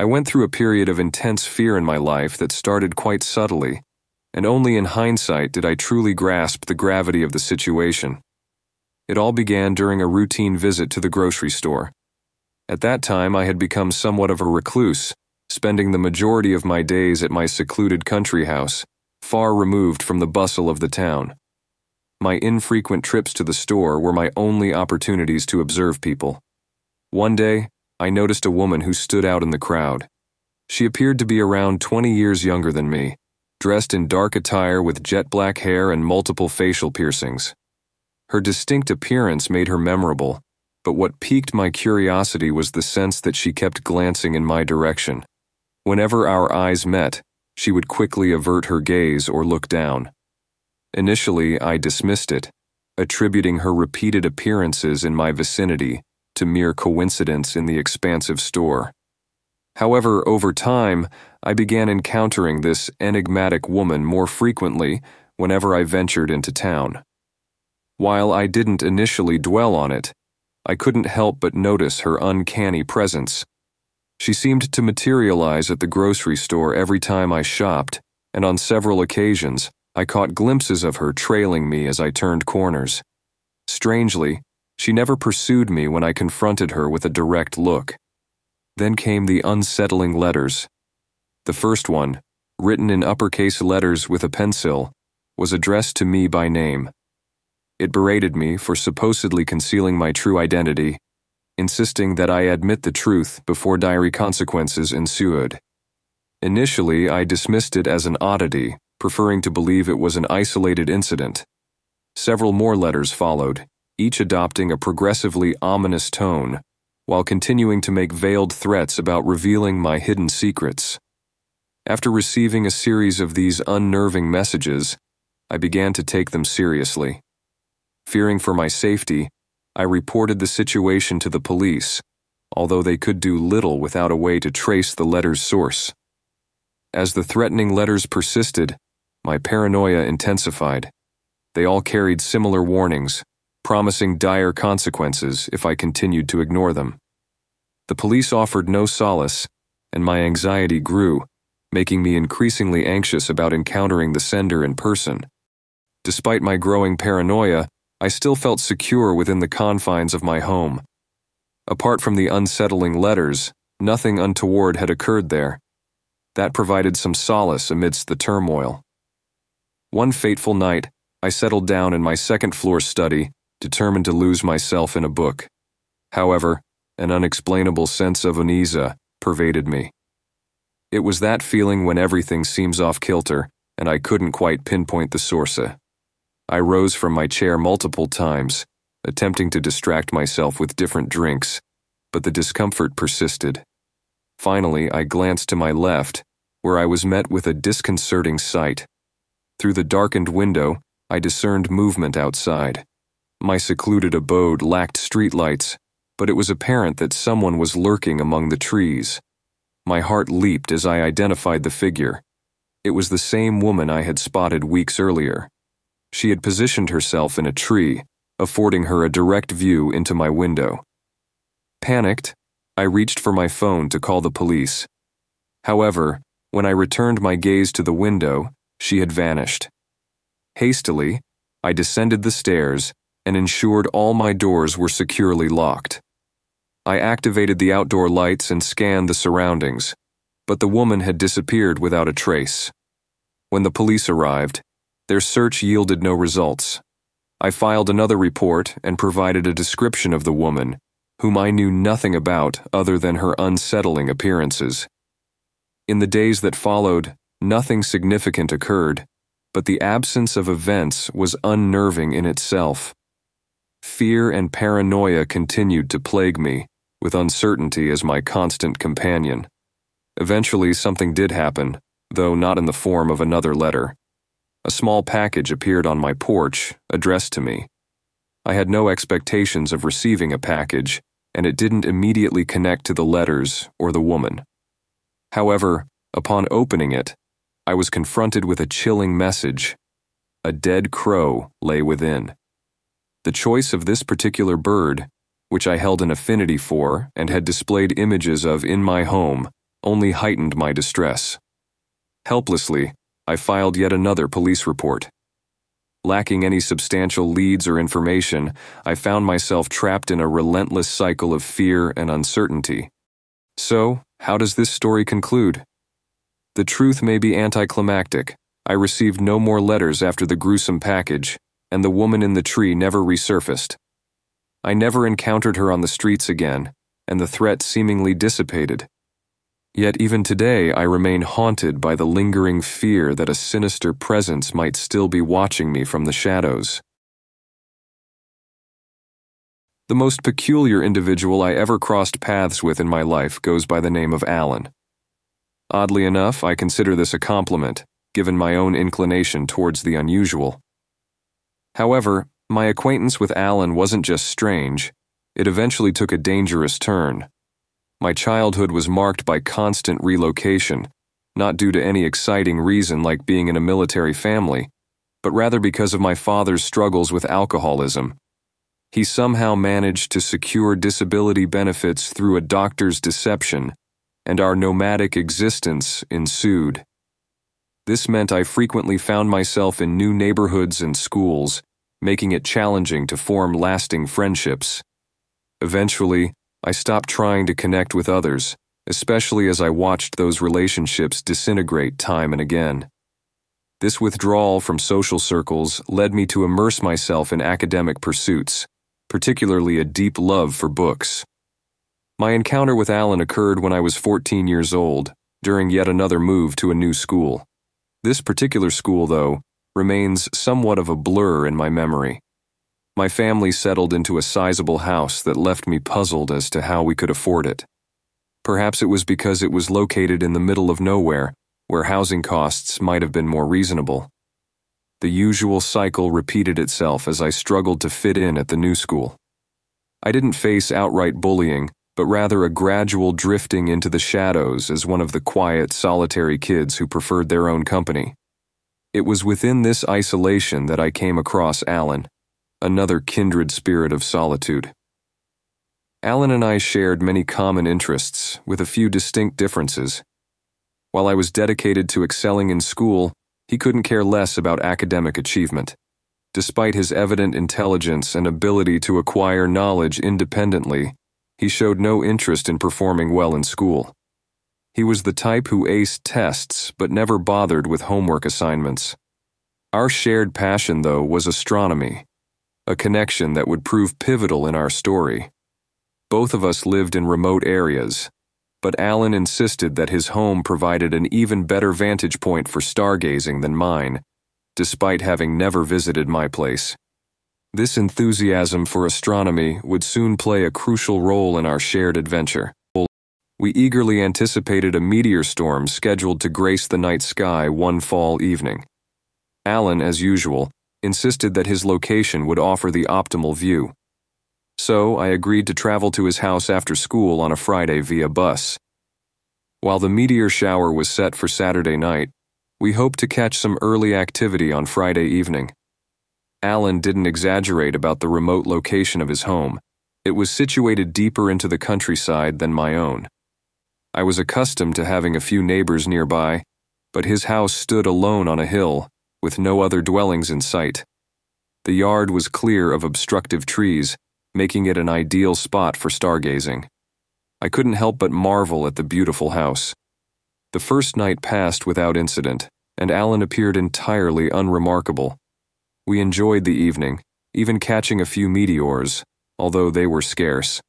I went through a period of intense fear in my life that started quite subtly, and only in hindsight did I truly grasp the gravity of the situation. It all began during a routine visit to the grocery store. At that time, I had become somewhat of a recluse, spending the majority of my days at my secluded country house, far removed from the bustle of the town. My infrequent trips to the store were my only opportunities to observe people. One day, I noticed a woman who stood out in the crowd. She appeared to be around 20 years younger than me, dressed in dark attire with jet black hair and multiple facial piercings. Her distinct appearance made her memorable, but what piqued my curiosity was the sense that she kept glancing in my direction. Whenever our eyes met, she would quickly avert her gaze or look down. Initially, I dismissed it, attributing her repeated appearances in my vicinity to mere coincidence in the expansive store. However, over time, I began encountering this enigmatic woman more frequently whenever I ventured into town. While I didn't initially dwell on it, I couldn't help but notice her uncanny presence. She seemed to materialize at the grocery store every time I shopped, and on several occasions, I caught glimpses of her trailing me as I turned corners. Strangely, she never pursued me when I confronted her with a direct look. Then came the unsettling letters. The first one, written in uppercase letters with a pencil, was addressed to me by name. It berated me for supposedly concealing my true identity, insisting that I admit the truth before dire consequences ensued. Initially, I dismissed it as an oddity, preferring to believe it was an isolated incident. Several more letters followed, each adopting a progressively ominous tone, while continuing to make veiled threats about revealing my hidden secrets. After receiving a series of these unnerving messages, I began to take them seriously. Fearing for my safety, I reported the situation to the police, although they could do little without a way to trace the letter's source. As the threatening letters persisted, my paranoia intensified. They all carried similar warnings, promising dire consequences if I continued to ignore them. The police offered no solace, and my anxiety grew, making me increasingly anxious about encountering the sender in person. Despite my growing paranoia, I still felt secure within the confines of my home. Apart from the unsettling letters, nothing untoward had occurred there. That provided some solace amidst the turmoil. One fateful night, I settled down in my second floor study determined to lose myself in a book. However, an unexplainable sense of unease pervaded me. It was that feeling when everything seems off kilter, and I couldn't quite pinpoint the source. I rose from my chair multiple times, attempting to distract myself with different drinks, but the discomfort persisted. Finally, I glanced to my left, where I was met with a disconcerting sight. Through the darkened window, I discerned movement outside. My secluded abode lacked streetlights, but it was apparent that someone was lurking among the trees. My heart leaped as I identified the figure. It was the same woman I had spotted weeks earlier. She had positioned herself in a tree, affording her a direct view into my window. Panicked, I reached for my phone to call the police. However, when I returned my gaze to the window, she had vanished. Hastily, I descended the stairs and ensured all my doors were securely locked. I activated the outdoor lights and scanned the surroundings, but the woman had disappeared without a trace. When the police arrived, their search yielded no results. I filed another report and provided a description of the woman, whom I knew nothing about other than her unsettling appearances. In the days that followed, nothing significant occurred, but the absence of events was unnerving in itself. Fear and paranoia continued to plague me, with uncertainty as my constant companion. Eventually, something did happen, though not in the form of another letter. A small package appeared on my porch, addressed to me. I had no expectations of receiving a package, and it didn't immediately connect to the letters or the woman. However, upon opening it, I was confronted with a chilling message. A dead crow lay within. The choice of this particular bird, which I held an affinity for and had displayed images of in my home, only heightened my distress. Helplessly, I filed yet another police report. Lacking any substantial leads or information, I found myself trapped in a relentless cycle of fear and uncertainty. So, how does this story conclude? The truth may be anticlimactic. I received no more letters after the gruesome package, and the woman in the tree never resurfaced. I never encountered her on the streets again, and the threat seemingly dissipated. Yet even today I remain haunted by the lingering fear that a sinister presence might still be watching me from the shadows. The most peculiar individual I ever crossed paths with in my life goes by the name of Alan. Oddly enough, I consider this a compliment, given my own inclination towards the unusual. However, my acquaintance with Alan wasn't just strange, it eventually took a dangerous turn. My childhood was marked by constant relocation, not due to any exciting reason like being in a military family, but rather because of my father's struggles with alcoholism. He somehow managed to secure disability benefits through a doctor's deception, and our nomadic existence ensued. This meant I frequently found myself in new neighborhoods and schools, making it challenging to form lasting friendships. Eventually, I stopped trying to connect with others, especially as I watched those relationships disintegrate time and again. This withdrawal from social circles led me to immerse myself in academic pursuits, particularly a deep love for books. My encounter with Alan occurred when I was 14 years old, during yet another move to a new school. This particular school, though, remains somewhat of a blur in my memory. My family settled into a sizable house that left me puzzled as to how we could afford it. Perhaps it was because it was located in the middle of nowhere, where housing costs might have been more reasonable. The usual cycle repeated itself as I struggled to fit in at the new school. I didn't face outright bullying, but rather a gradual drifting into the shadows as one of the quiet, solitary kids who preferred their own company. It was within this isolation that I came across Alan another kindred spirit of solitude. Alan and I shared many common interests, with a few distinct differences. While I was dedicated to excelling in school, he couldn't care less about academic achievement. Despite his evident intelligence and ability to acquire knowledge independently, he showed no interest in performing well in school. He was the type who aced tests but never bothered with homework assignments. Our shared passion, though, was astronomy, a connection that would prove pivotal in our story. Both of us lived in remote areas, but Alan insisted that his home provided an even better vantage point for stargazing than mine, despite having never visited my place. This enthusiasm for astronomy would soon play a crucial role in our shared adventure. We eagerly anticipated a meteor storm scheduled to grace the night sky one fall evening. Alan, as usual, insisted that his location would offer the optimal view. So I agreed to travel to his house after school on a Friday via bus. While the meteor shower was set for Saturday night, we hoped to catch some early activity on Friday evening. Alan didn't exaggerate about the remote location of his home. It was situated deeper into the countryside than my own. I was accustomed to having a few neighbors nearby, but his house stood alone on a hill, with no other dwellings in sight. The yard was clear of obstructive trees, making it an ideal spot for stargazing. I couldn't help but marvel at the beautiful house. The first night passed without incident, and Alan appeared entirely unremarkable. We enjoyed the evening, even catching a few meteors, although they were scarce.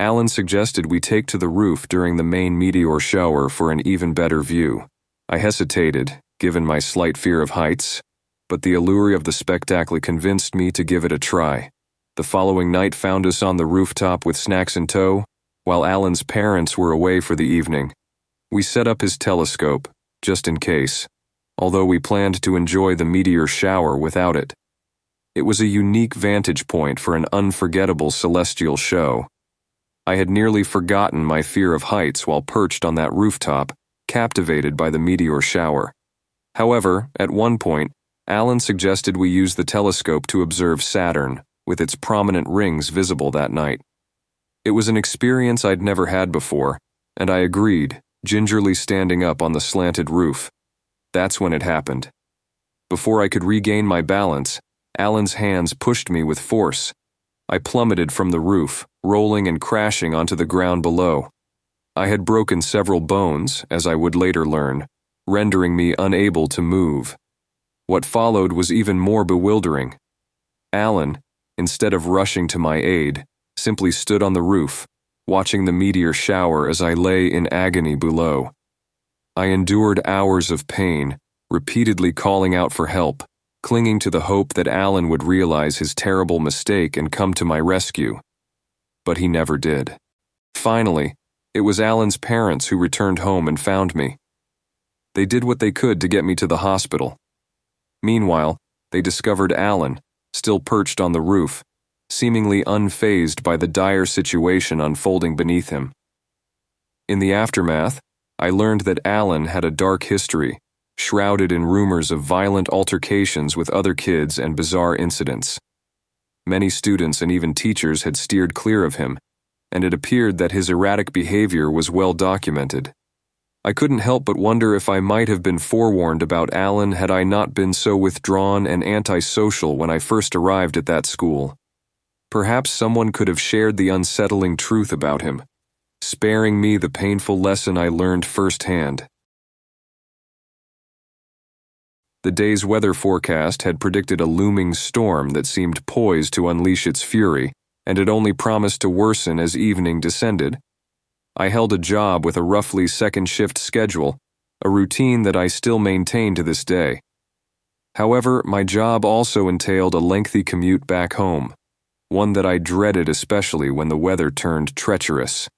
Alan suggested we take to the roof during the main meteor shower for an even better view. I hesitated, given my slight fear of heights, but the allure of the spectacle convinced me to give it a try. The following night found us on the rooftop with snacks in tow, while Alan's parents were away for the evening. We set up his telescope, just in case, although we planned to enjoy the meteor shower without it. It was a unique vantage point for an unforgettable celestial show. I had nearly forgotten my fear of heights while perched on that rooftop, captivated by the meteor shower. However, at one point, Alan suggested we use the telescope to observe Saturn, with its prominent rings visible that night. It was an experience I'd never had before, and I agreed, gingerly standing up on the slanted roof. That's when it happened. Before I could regain my balance, Alan's hands pushed me with force. I plummeted from the roof, rolling and crashing onto the ground below. I had broken several bones, as I would later learn, rendering me unable to move. What followed was even more bewildering. Alan, instead of rushing to my aid, simply stood on the roof, watching the meteor shower as I lay in agony below. I endured hours of pain, repeatedly calling out for help, clinging to the hope that Alan would realize his terrible mistake and come to my rescue. But he never did. Finally, it was Alan's parents who returned home and found me. They did what they could to get me to the hospital. Meanwhile, they discovered Alan, still perched on the roof, seemingly unfazed by the dire situation unfolding beneath him. In the aftermath, I learned that Alan had a dark history, shrouded in rumors of violent altercations with other kids and bizarre incidents. Many students and even teachers had steered clear of him, and it appeared that his erratic behavior was well documented. I couldn't help but wonder if I might have been forewarned about Alan had I not been so withdrawn and antisocial when I first arrived at that school. Perhaps someone could have shared the unsettling truth about him, sparing me the painful lesson I learned firsthand. The day's weather forecast had predicted a looming storm that seemed poised to unleash its fury, and it only promised to worsen as evening descended. I held a job with a roughly second shift schedule, a routine that I still maintain to this day. However, my job also entailed a lengthy commute back home, one that I dreaded especially when the weather turned treacherous.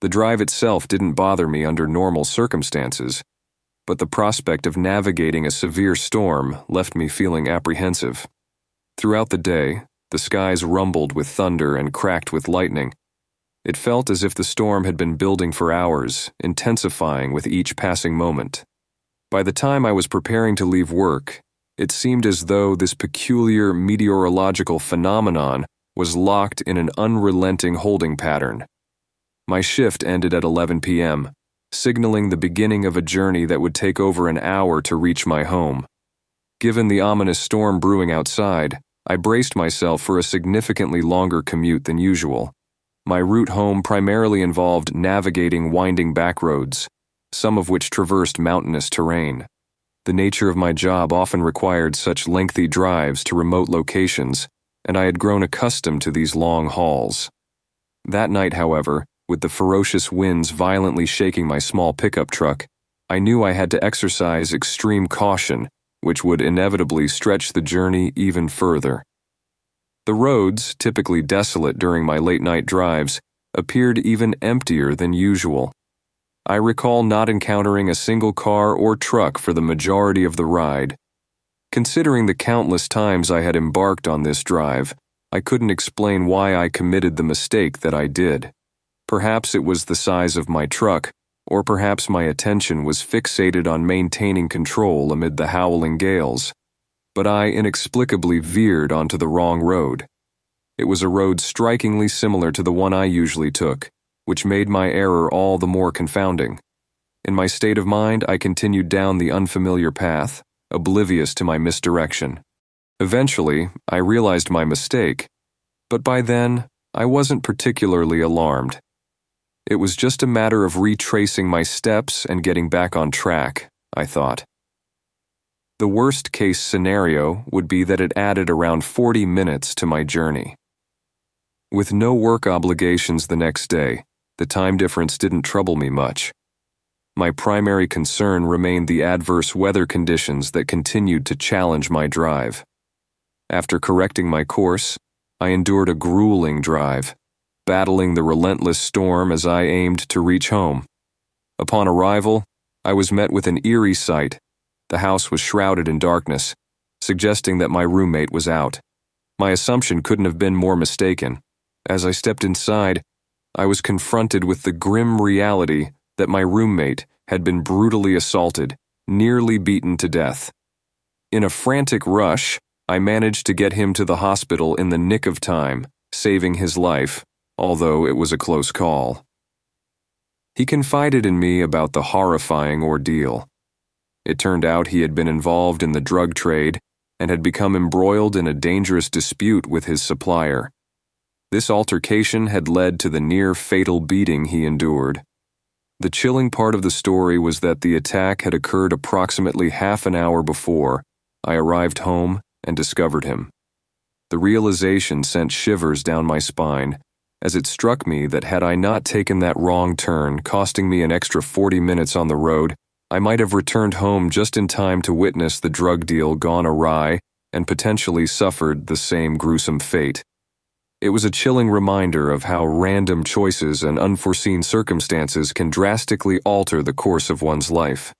The drive itself didn't bother me under normal circumstances, but the prospect of navigating a severe storm left me feeling apprehensive. Throughout the day, the skies rumbled with thunder and cracked with lightning, it felt as if the storm had been building for hours, intensifying with each passing moment. By the time I was preparing to leave work, it seemed as though this peculiar meteorological phenomenon was locked in an unrelenting holding pattern. My shift ended at 11 p.m., signaling the beginning of a journey that would take over an hour to reach my home. Given the ominous storm brewing outside, I braced myself for a significantly longer commute than usual. My route home primarily involved navigating winding back roads, some of which traversed mountainous terrain. The nature of my job often required such lengthy drives to remote locations, and I had grown accustomed to these long hauls. That night, however, with the ferocious winds violently shaking my small pickup truck, I knew I had to exercise extreme caution, which would inevitably stretch the journey even further. The roads, typically desolate during my late night drives, appeared even emptier than usual. I recall not encountering a single car or truck for the majority of the ride. Considering the countless times I had embarked on this drive, I couldn't explain why I committed the mistake that I did. Perhaps it was the size of my truck, or perhaps my attention was fixated on maintaining control amid the howling gales but I inexplicably veered onto the wrong road. It was a road strikingly similar to the one I usually took, which made my error all the more confounding. In my state of mind, I continued down the unfamiliar path, oblivious to my misdirection. Eventually, I realized my mistake, but by then, I wasn't particularly alarmed. It was just a matter of retracing my steps and getting back on track, I thought. The worst case scenario would be that it added around 40 minutes to my journey. With no work obligations the next day, the time difference didn't trouble me much. My primary concern remained the adverse weather conditions that continued to challenge my drive. After correcting my course, I endured a grueling drive, battling the relentless storm as I aimed to reach home. Upon arrival, I was met with an eerie sight the house was shrouded in darkness, suggesting that my roommate was out. My assumption couldn't have been more mistaken. As I stepped inside, I was confronted with the grim reality that my roommate had been brutally assaulted, nearly beaten to death. In a frantic rush, I managed to get him to the hospital in the nick of time, saving his life, although it was a close call. He confided in me about the horrifying ordeal. It turned out he had been involved in the drug trade and had become embroiled in a dangerous dispute with his supplier. This altercation had led to the near fatal beating he endured. The chilling part of the story was that the attack had occurred approximately half an hour before I arrived home and discovered him. The realization sent shivers down my spine as it struck me that had I not taken that wrong turn, costing me an extra 40 minutes on the road, I might have returned home just in time to witness the drug deal gone awry and potentially suffered the same gruesome fate. It was a chilling reminder of how random choices and unforeseen circumstances can drastically alter the course of one's life.